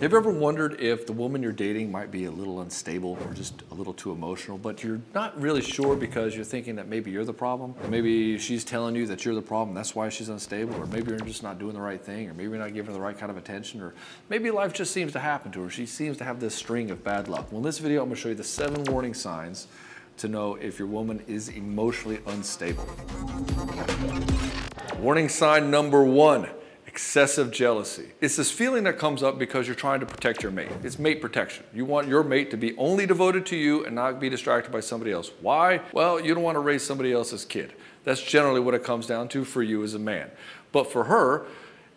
Have you ever wondered if the woman you're dating might be a little unstable or just a little too emotional, but you're not really sure because you're thinking that maybe you're the problem? Maybe she's telling you that you're the problem, that's why she's unstable, or maybe you're just not doing the right thing, or maybe you're not giving her the right kind of attention, or maybe life just seems to happen to her. She seems to have this string of bad luck. Well, in this video, I'm gonna show you the seven warning signs to know if your woman is emotionally unstable. Warning sign number one excessive jealousy. It's this feeling that comes up because you're trying to protect your mate. It's mate protection. You want your mate to be only devoted to you and not be distracted by somebody else. Why? Well, you don't want to raise somebody else's kid. That's generally what it comes down to for you as a man. But for her,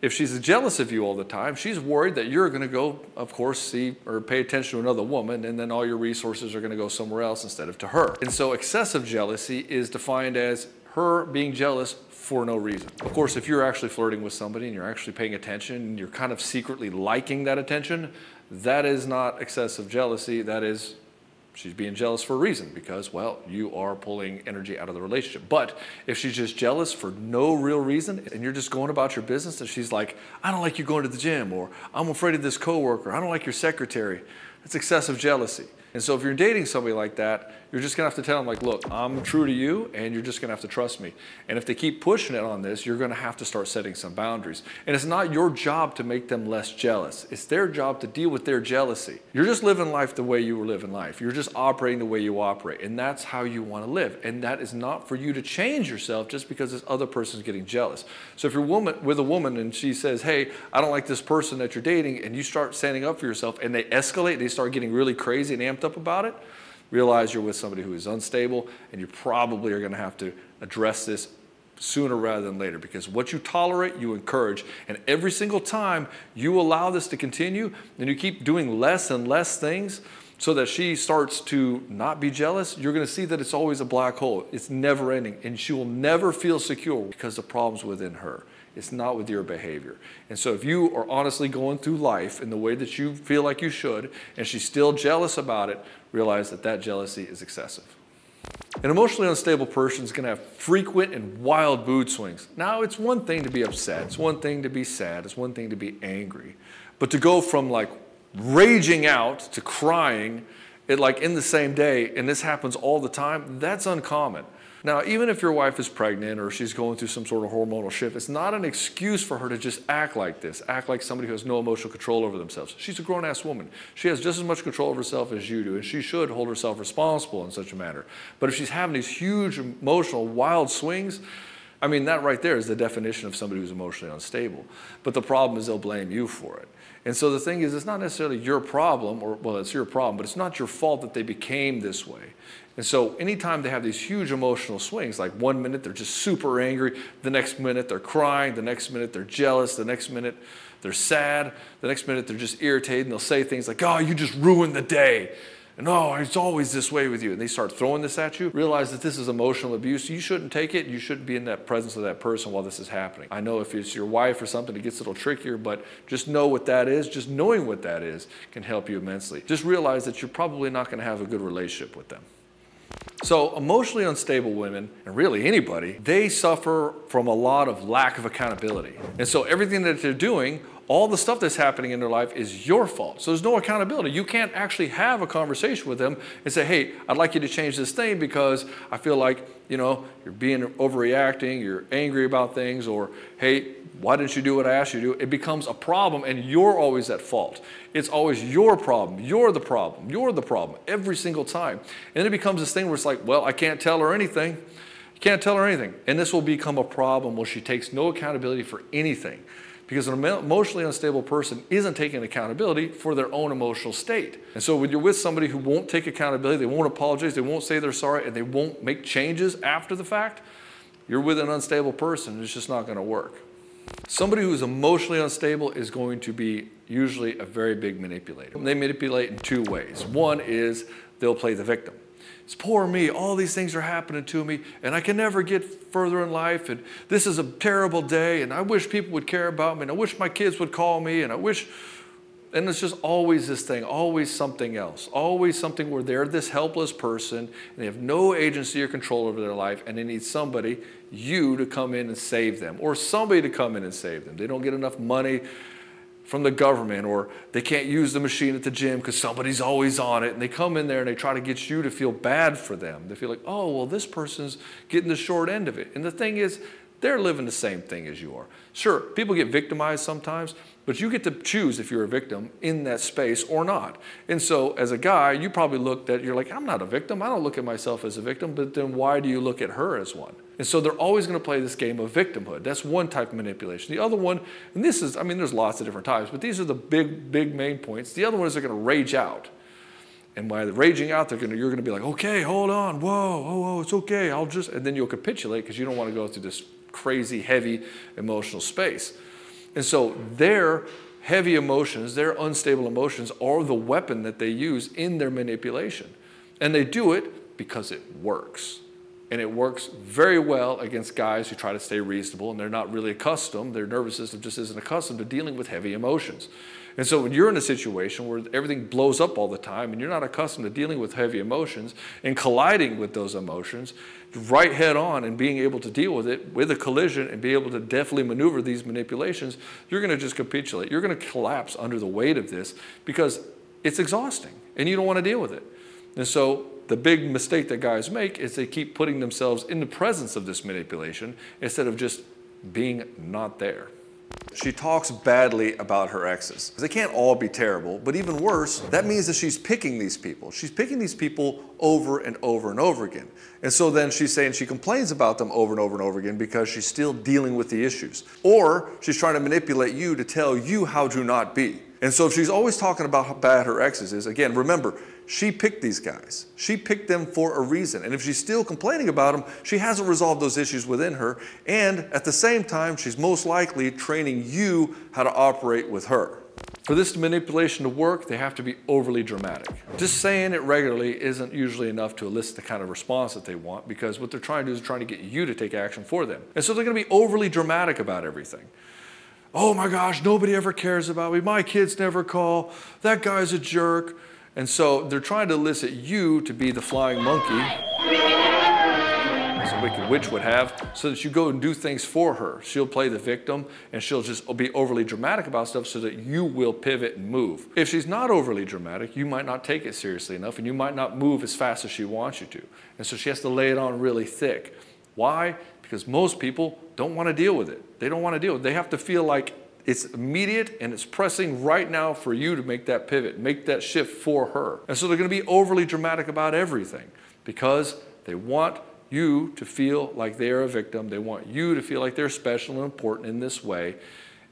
if she's jealous of you all the time, she's worried that you're going to go, of course, see or pay attention to another woman, and then all your resources are going to go somewhere else instead of to her. And so excessive jealousy is defined as her being jealous for no reason. Of course, if you're actually flirting with somebody and you're actually paying attention and you're kind of secretly liking that attention, that is not excessive jealousy. That is, she's being jealous for a reason because, well, you are pulling energy out of the relationship. But if she's just jealous for no real reason and you're just going about your business and she's like, I don't like you going to the gym or I'm afraid of this coworker, I don't like your secretary, that's excessive jealousy. And so if you're dating somebody like that, you're just gonna have to tell them like, look, I'm true to you and you're just gonna have to trust me. And if they keep pushing it on this, you're gonna have to start setting some boundaries. And it's not your job to make them less jealous. It's their job to deal with their jealousy. You're just living life the way you were living life. You're just operating the way you operate. And that's how you wanna live. And that is not for you to change yourself just because this other person's getting jealous. So if you're woman, with a woman and she says, hey, I don't like this person that you're dating, and you start standing up for yourself and they escalate, they start getting really crazy and amped up about it, realize you're with somebody who is unstable and you probably are going to have to address this sooner rather than later because what you tolerate, you encourage. And every single time you allow this to continue and you keep doing less and less things so that she starts to not be jealous, you're going to see that it's always a black hole. It's never ending. And she will never feel secure because the problem's within her. It's not with your behavior. And so if you are honestly going through life in the way that you feel like you should, and she's still jealous about it, realize that that jealousy is excessive. An emotionally unstable person is going to have frequent and wild mood swings. Now, it's one thing to be upset, it's one thing to be sad, it's one thing to be angry. But to go from like raging out to crying, it like in the same day, and this happens all the time, that's uncommon. Now, even if your wife is pregnant or she's going through some sort of hormonal shift, it's not an excuse for her to just act like this, act like somebody who has no emotional control over themselves. She's a grown ass woman. She has just as much control of herself as you do, and she should hold herself responsible in such a manner. But if she's having these huge emotional, wild swings, I mean, that right there is the definition of somebody who's emotionally unstable. But the problem is they'll blame you for it. And so the thing is, it's not necessarily your problem, or well, it's your problem, but it's not your fault that they became this way. And so anytime they have these huge emotional swings, like one minute they're just super angry, the next minute they're crying, the next minute they're jealous, the next minute they're sad, the next minute they're just irritated, and they'll say things like, oh, you just ruined the day. And oh, it's always this way with you. And they start throwing this at you. Realize that this is emotional abuse. You shouldn't take it. You shouldn't be in that presence of that person while this is happening. I know if it's your wife or something, it gets a little trickier, but just know what that is. Just knowing what that is can help you immensely. Just realize that you're probably not going to have a good relationship with them. So emotionally unstable women, and really anybody, they suffer from a lot of lack of accountability. And so everything that they're doing, all the stuff that's happening in their life is your fault. So there's no accountability. You can't actually have a conversation with them and say, hey, I'd like you to change this thing because I feel like, you know, you're being overreacting, you're angry about things, or hey, why didn't you do what I asked you to do? It becomes a problem and you're always at fault. It's always your problem. You're the problem. You're the problem every single time. And it becomes this thing where it's like, well, I can't tell her anything. You can't tell her anything. And this will become a problem where she takes no accountability for anything. Because an emotionally unstable person isn't taking accountability for their own emotional state. And so when you're with somebody who won't take accountability, they won't apologize, they won't say they're sorry, and they won't make changes after the fact, you're with an unstable person. It's just not going to work. Somebody who's emotionally unstable is going to be usually a very big manipulator. They manipulate in two ways. One is they'll play the victim. It's poor me, all these things are happening to me, and I can never get further in life, and this is a terrible day, and I wish people would care about me, and I wish my kids would call me, and I wish and it's just always this thing, always something else, always something where they're this helpless person and they have no agency or control over their life and they need somebody, you, to come in and save them or somebody to come in and save them. They don't get enough money from the government or they can't use the machine at the gym because somebody's always on it and they come in there and they try to get you to feel bad for them they feel like oh well this person's getting the short end of it and the thing is they're living the same thing as you are sure people get victimized sometimes but you get to choose if you're a victim in that space or not. And so, as a guy, you probably looked at, you're like, I'm not a victim. I don't look at myself as a victim, but then why do you look at her as one? And so, they're always going to play this game of victimhood. That's one type of manipulation. The other one, and this is, I mean, there's lots of different types, but these are the big, big main points. The other one is they're going to rage out. And by raging out, they're gonna, you're going to be like, okay, hold on, whoa, whoa, whoa, it's okay, I'll just, and then you'll capitulate because you don't want to go through this crazy, heavy emotional space. And so their heavy emotions, their unstable emotions, are the weapon that they use in their manipulation. And they do it because it works. And it works very well against guys who try to stay reasonable and they're not really accustomed, their nervous system just isn't accustomed to dealing with heavy emotions. And so when you're in a situation where everything blows up all the time and you're not accustomed to dealing with heavy emotions and colliding with those emotions, right head on and being able to deal with it with a collision and be able to deftly maneuver these manipulations, you're going to just capitulate. You're going to collapse under the weight of this because it's exhausting and you don't want to deal with it. And so the big mistake that guys make is they keep putting themselves in the presence of this manipulation instead of just being not there. She talks badly about her exes. They can't all be terrible, but even worse, that means that she's picking these people. She's picking these people over and over and over again. And so then she's saying she complains about them over and over and over again because she's still dealing with the issues. Or she's trying to manipulate you to tell you how to not be. And so if she's always talking about how bad her exes is, again, remember, she picked these guys. She picked them for a reason. And if she's still complaining about them, she hasn't resolved those issues within her. And at the same time, she's most likely training you how to operate with her. For this manipulation to work, they have to be overly dramatic. Just saying it regularly isn't usually enough to elicit the kind of response that they want because what they're trying to do is trying to get you to take action for them. And so they're going to be overly dramatic about everything. Oh my gosh, nobody ever cares about me. My kids never call. That guy's a jerk. And so they're trying to elicit you to be the flying monkey, as a wicked witch would have, so that you go and do things for her. She'll play the victim and she'll just be overly dramatic about stuff so that you will pivot and move. If she's not overly dramatic, you might not take it seriously enough and you might not move as fast as she wants you to. And so she has to lay it on really thick. Why? Because most people don't want to deal with it. They don't want to deal with it. They have to feel like it's immediate and it's pressing right now for you to make that pivot, make that shift for her. And so they're going to be overly dramatic about everything because they want you to feel like they're a victim. They want you to feel like they're special and important in this way.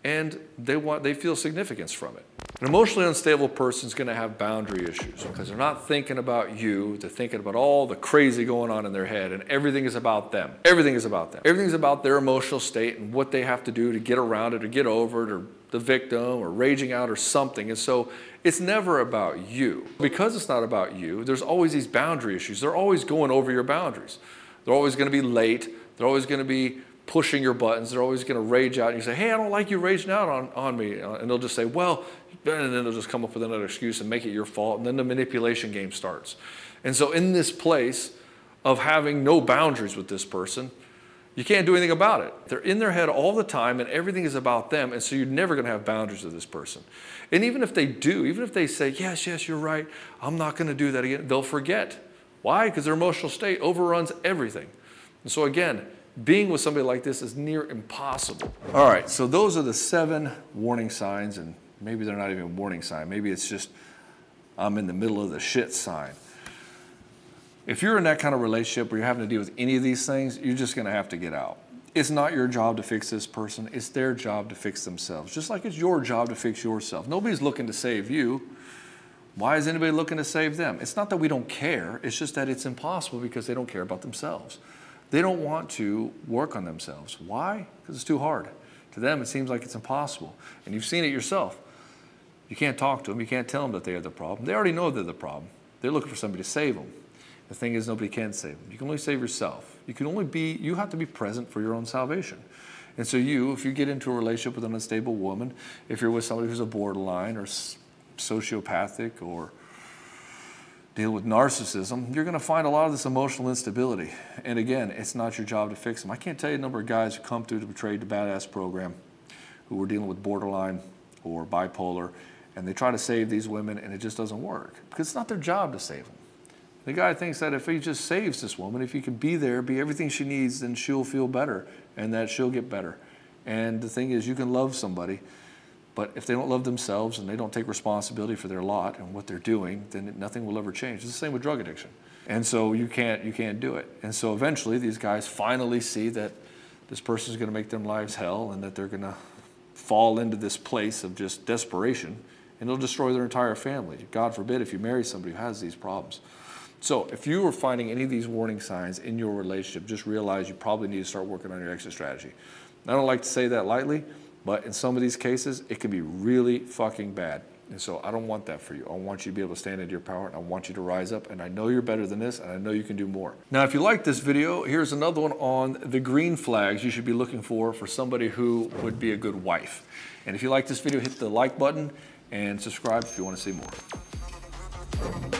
And they want they feel significance from it. An emotionally unstable person is going to have boundary issues because they're not thinking about you. They're thinking about all the crazy going on in their head, and everything is about them. Everything is about them. Everything's about their emotional state and what they have to do to get around it or get over it or the victim or raging out or something. And so it's never about you. Because it's not about you, there's always these boundary issues. They're always going over your boundaries. They're always going to be late. They're always going to be pushing your buttons. They're always going to rage out. And you say, hey, I don't like you raging out on, on me. And they'll just say, well, and then they'll just come up with another excuse and make it your fault. And then the manipulation game starts. And so, in this place of having no boundaries with this person, you can't do anything about it. They're in their head all the time, and everything is about them. And so, you're never going to have boundaries with this person. And even if they do, even if they say, yes, yes, you're right, I'm not going to do that again, they'll forget. Why? Because their emotional state overruns everything. And so, again, being with somebody like this is near impossible. All right, so those are the seven warning signs, and maybe they're not even a warning sign. Maybe it's just I'm in the middle of the shit sign. If you're in that kind of relationship where you're having to deal with any of these things, you're just going to have to get out. It's not your job to fix this person, it's their job to fix themselves, just like it's your job to fix yourself. Nobody's looking to save you. Why is anybody looking to save them? It's not that we don't care, it's just that it's impossible because they don't care about themselves. They don't want to work on themselves. Why? Because it's too hard. To them, it seems like it's impossible. And you've seen it yourself. You can't talk to them. You can't tell them that they are the problem. They already know they're the problem. They're looking for somebody to save them. The thing is, nobody can save them. You can only save yourself. You can only be, you have to be present for your own salvation. And so you, if you get into a relationship with an unstable woman, if you're with somebody who's a borderline or sociopathic or deal with narcissism, you're going to find a lot of this emotional instability. And again, it's not your job to fix them. I can't tell you the number of guys who come through the Betrayed to Badass program who were dealing with borderline or bipolar, and they try to save these women and it just doesn't work because it's not their job to save them. The guy thinks that if he just saves this woman, if he can be there, be everything she needs, then she'll feel better and that she'll get better. And the thing is, you can love somebody, but if they don't love themselves and they don't take responsibility for their lot and what they're doing, then nothing will ever change. It's the same with drug addiction. And so you can't, you can't do it. And so eventually these guys finally see that this person is going to make their lives hell and that they're going to fall into this place of just desperation and it'll destroy their entire family. God forbid if you marry somebody who has these problems. So if you are finding any of these warning signs in your relationship, just realize you probably need to start working on your exit strategy. I don't like to say that lightly, but in some of these cases, it can be really fucking bad. And so I don't want that for you. I want you to be able to stand into your power and I want you to rise up. And I know you're better than this and I know you can do more. Now, if you like this video, here's another one on the green flags you should be looking for for somebody who would be a good wife. And if you like this video, hit the like button and subscribe if you want to see more.